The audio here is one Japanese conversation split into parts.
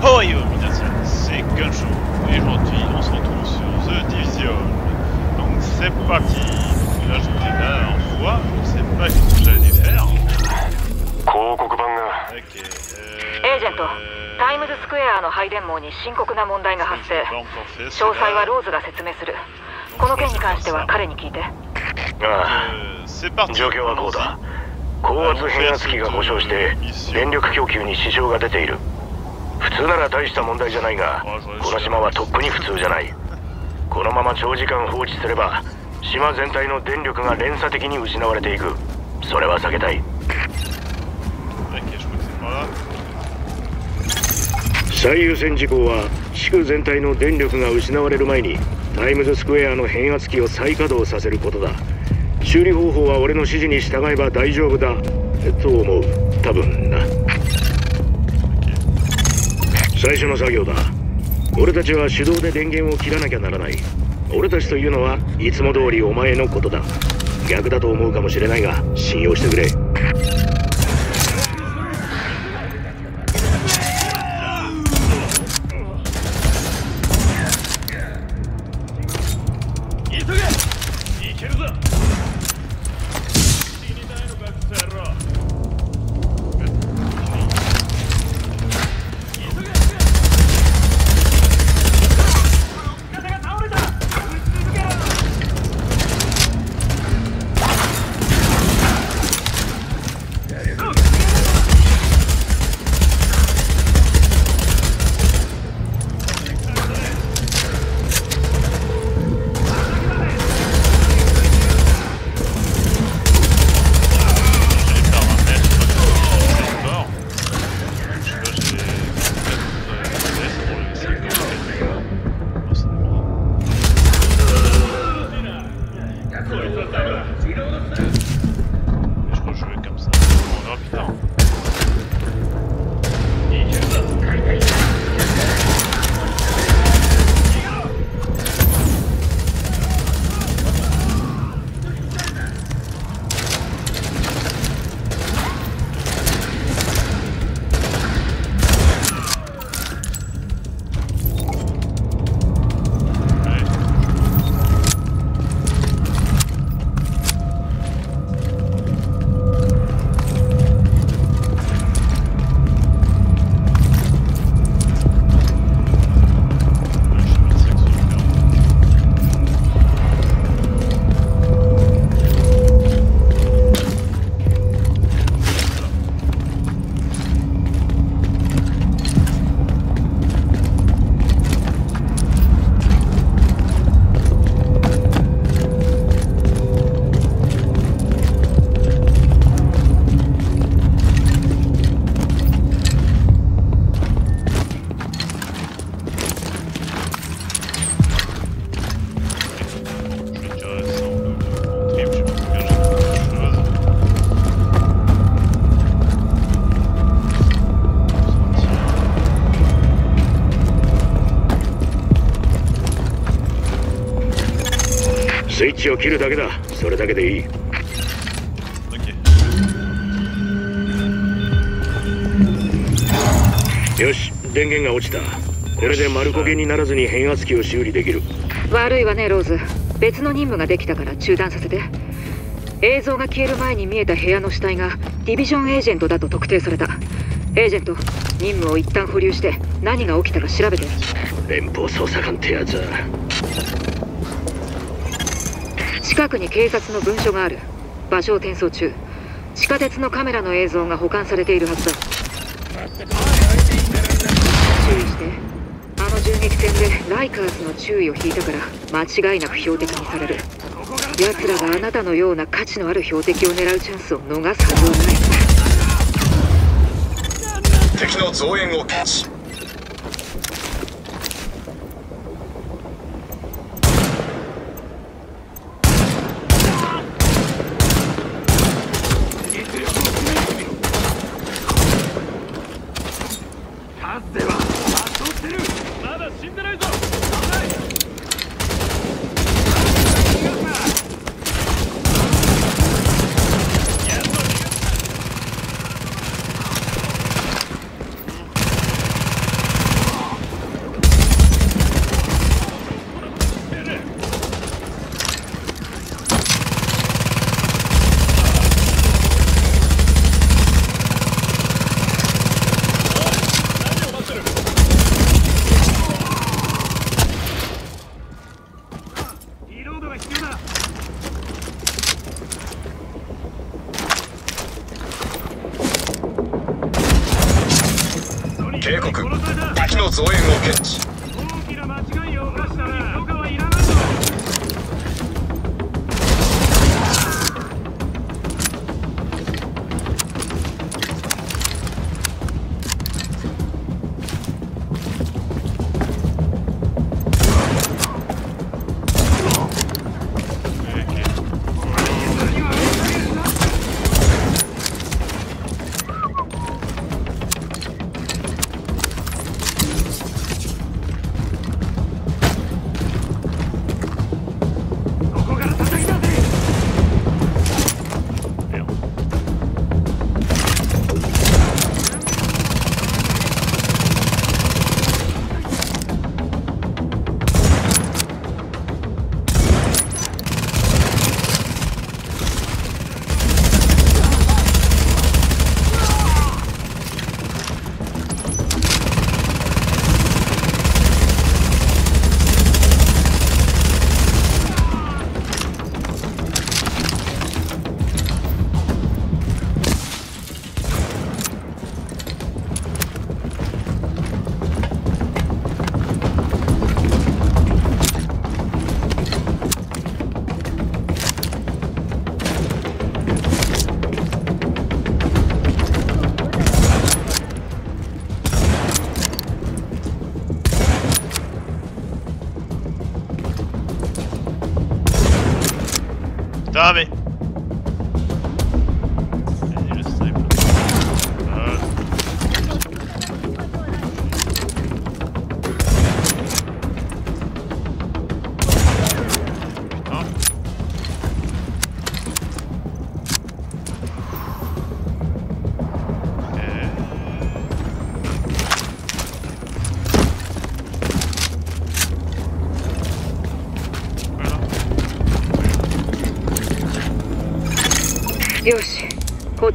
Et oh yo, c'est Gunshot. Et aujourd'hui, on se retrouve sur The Division. Donc c'est parti. Là, j'étais là la dernière fois, je sais pas ce que j'allais faire. 広告版が Ok. Euh... エージェントタイムズスクエアの配電網に深刻な問題が発生詳細は.ローズが説明するこの件に関しては彼に聞いてあ Euh, c'est あ parti. 状況はこうだ高圧変圧器が故障して電力供給に支障が出ている普通なら大した問題じゃないがこの島はとっくに普通じゃない。このまま長時間放置すれば島全体の電力が連鎖的に失われていく。それは避けたい。最優先事項は地区全体の電力が失われる前にタイムズスクエアの変圧器を再稼働させることだ。修理方法は俺の指示に従えば大丈夫だ。と思う。多分な。最初の作業だ。俺たちは手動で電源を切らなきゃならない。俺たちというのはいつも通りお前のことだ。逆だと思うかもしれないが信用してくれ。切るだけだ。それだけでいい。Ok. よし電源が落ちた。これで丸焦げにならずに変圧器を修理できる。悪いわねローズ。別の任務ができたから中断させて。映像が消える前に見えた部屋の死体がディビジョンエージェントだと特定された。エージェント任務を一旦保留して何が起きたか調べて。連邦捜査官ってやつは近くに警察の文書がある。場所を転送中。地下鉄のカメラの映像が保管されているはずだ。注意して。あの銃撃戦でライカーズの注意を引いたから間違いなく標的にされる。奴らがあなたのような価値のある標的を狙うチャンスを逃すはずはない。敵の増援を検知警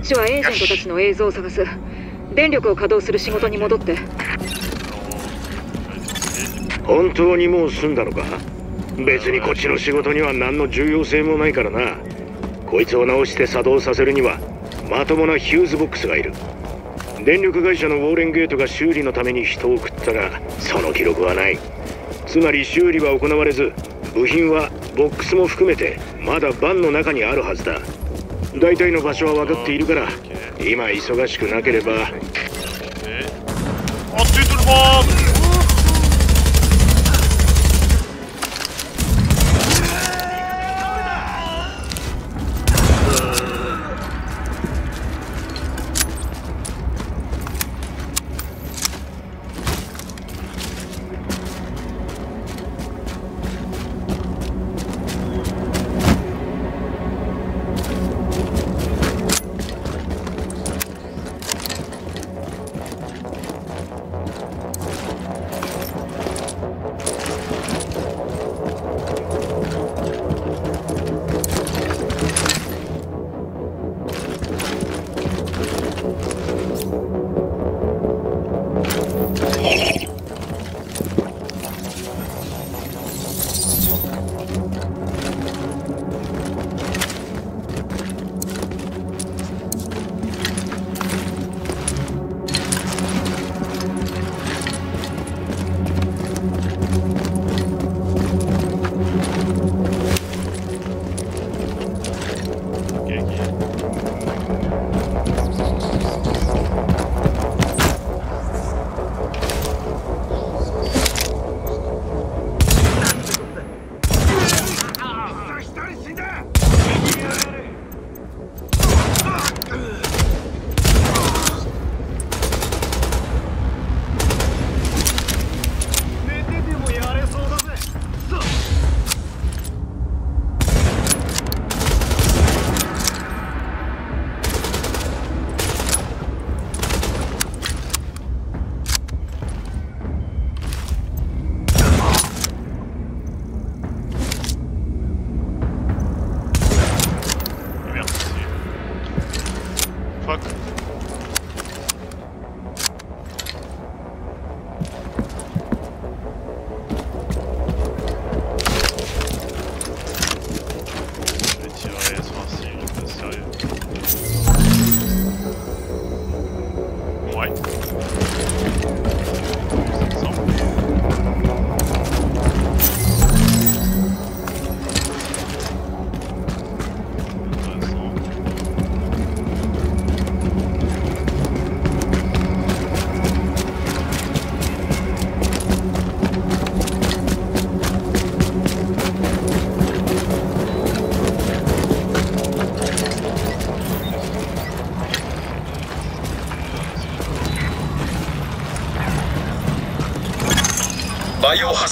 こっちはエージェントたちの映像を探す。電力を稼働する仕事に戻って。本当にもう済んだのか？別にこっちの仕事には何の重要性もないからな。こいつを直して作動させるにはまともなヒューズボックスがいる。電力会社のウォーレンゲートが修理のために人を送ったがその記録はない。つまり修理は行われず部品はボックスも含めてまだバンの中にあるはずだ。大体の場所は分かっているから今忙しくなければ。えあっついてる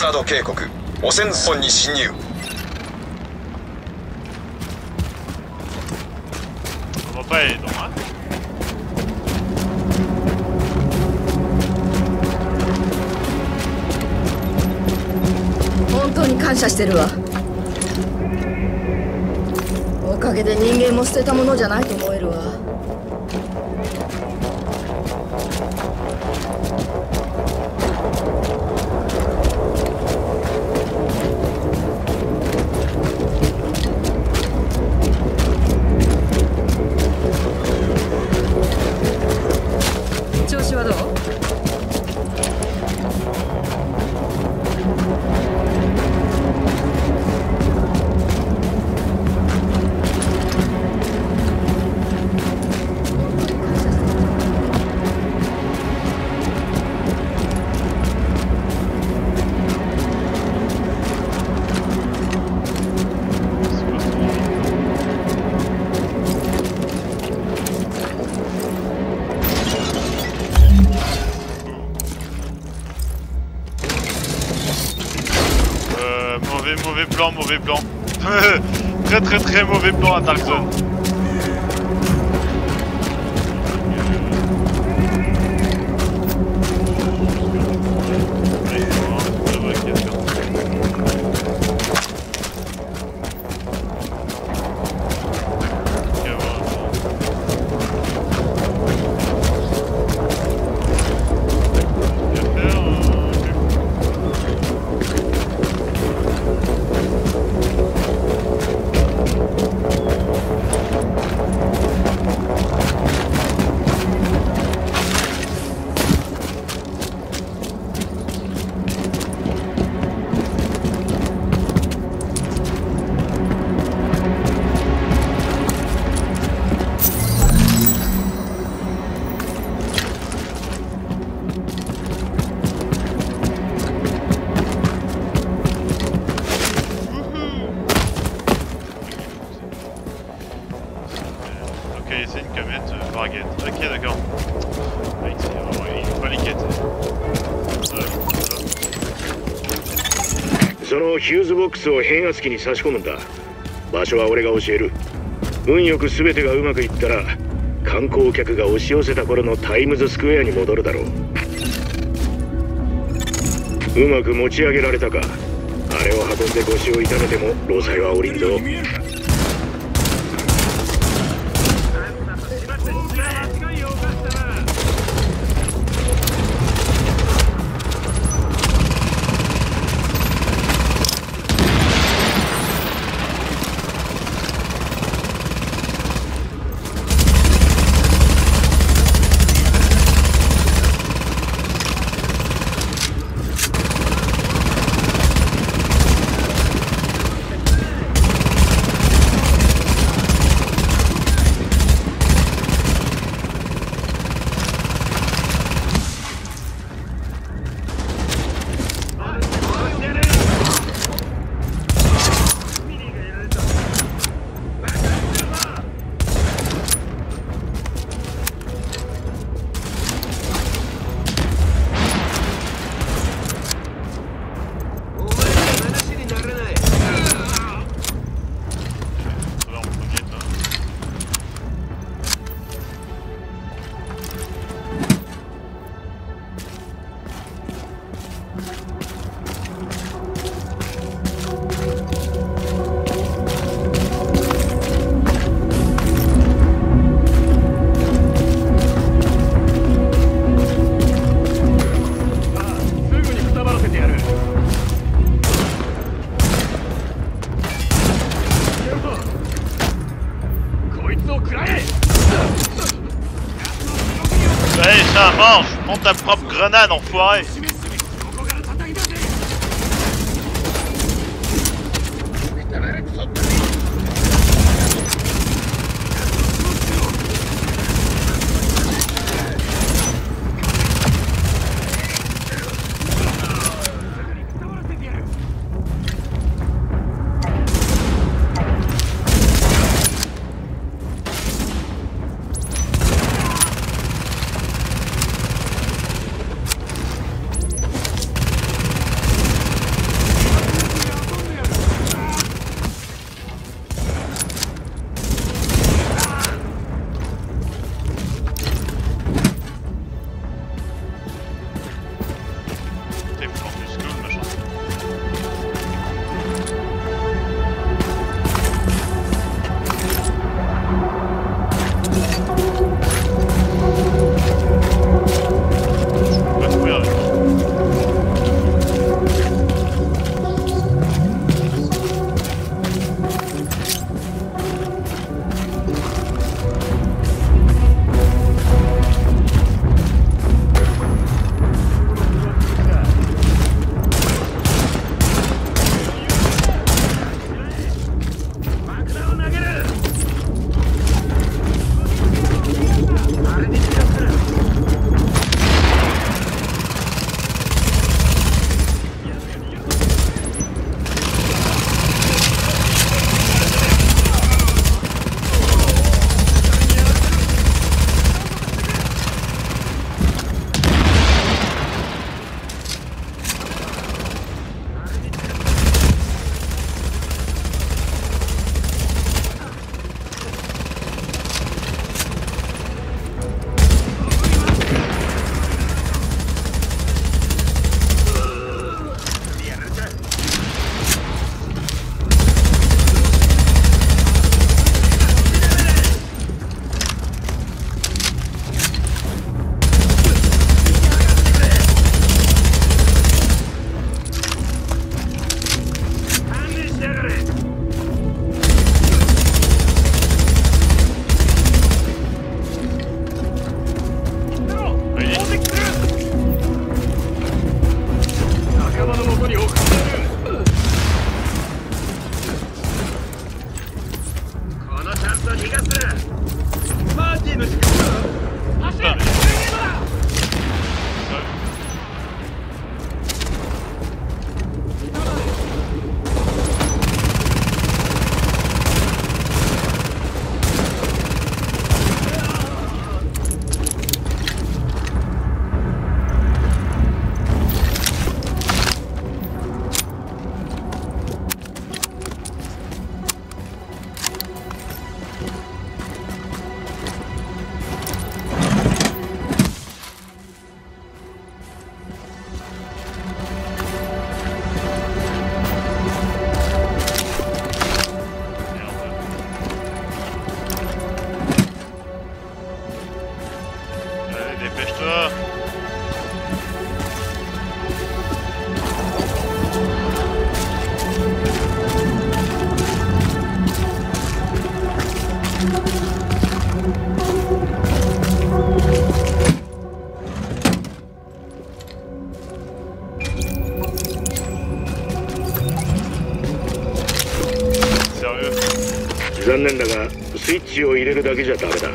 バイオハザード警告。汚染村に侵入.本当に感謝してるわ。おかげで人間も捨てたものじゃないと思えるわ très très très mauvais plan à Dark Zone. ヒューズボックスを変圧器に差し込むんだ。場所は俺が教える。運よく全てがうまくいったら観光客が押し寄せた頃のタイムズスクエアに戻るだろう。うまく持ち上げられたか。あれを運んで腰を痛めても労災は降りんぞ。Mange Prends ta propre grenade, enfoiré 残念だがスイッチを入れるだけじゃダメだ。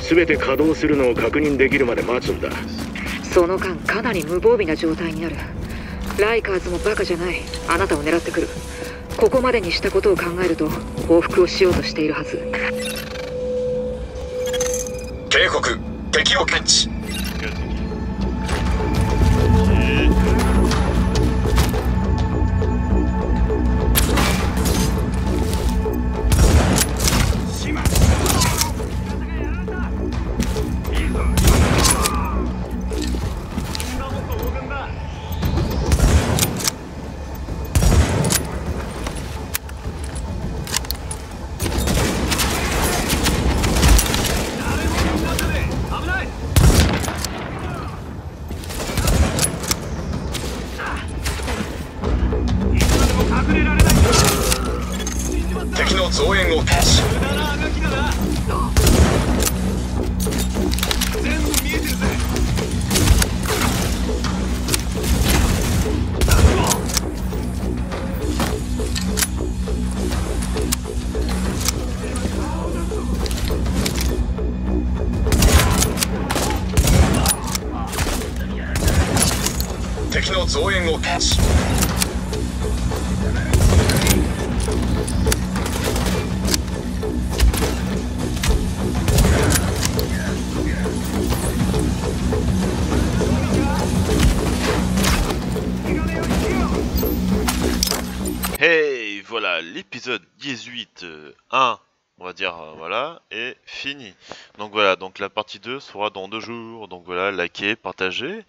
全て稼働するのを確認できるまで待つんだ。その間かなり無防備な状態になる。ライカーズもバカじゃない。あなたを狙ってくる。ここまでにしたことを考えると報復をしようとしているはず。警告敵を検知 voilà, l'épisode 18, euh, 1, on va dire, euh, voilà, est fini. Donc voilà, donc la partie 2 sera dans deux jours. Donc voilà, likez, partagez.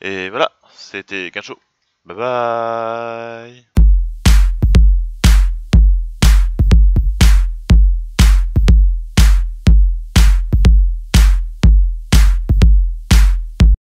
Et voilà, c'était Gancho. Bye bye